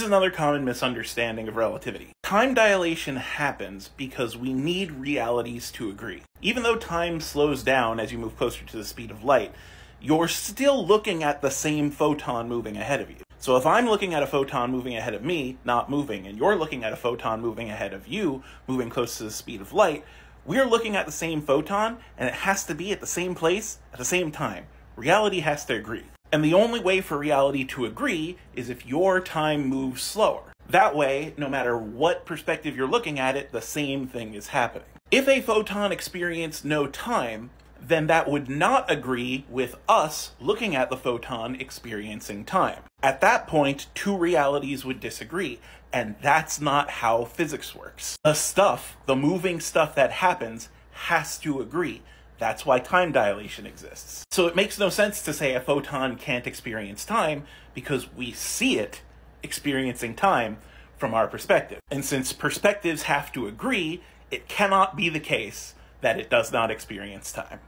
This is another common misunderstanding of relativity. Time dilation happens because we need realities to agree. Even though time slows down as you move closer to the speed of light, you're still looking at the same photon moving ahead of you. So if I'm looking at a photon moving ahead of me, not moving, and you're looking at a photon moving ahead of you, moving close to the speed of light, we're looking at the same photon, and it has to be at the same place at the same time. Reality has to agree. And the only way for reality to agree is if your time moves slower. That way, no matter what perspective you're looking at it, the same thing is happening. If a photon experienced no time, then that would not agree with us looking at the photon experiencing time. At that point, two realities would disagree, and that's not how physics works. The stuff, the moving stuff that happens, has to agree. That's why time dilation exists. So it makes no sense to say a photon can't experience time because we see it experiencing time from our perspective. And since perspectives have to agree, it cannot be the case that it does not experience time.